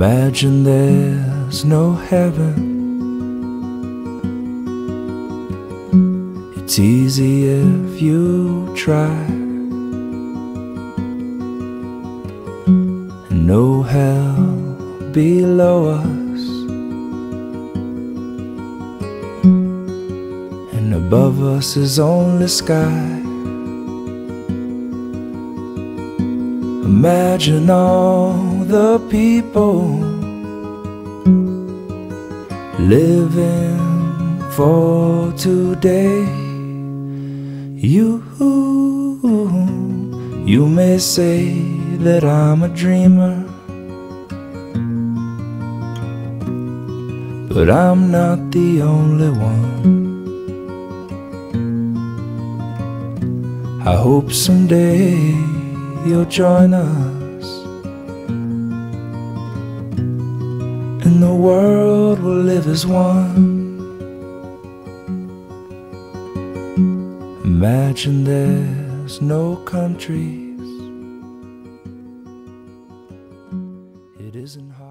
Imagine there's no heaven. It's easy if you try. And no hell below us. And above us is only sky. Imagine all the people living for today. You, you may say that I'm a dreamer, but I'm not the only one. I hope someday you'll join us and the world will live as one. Imagine there's no countries. It isn't hard.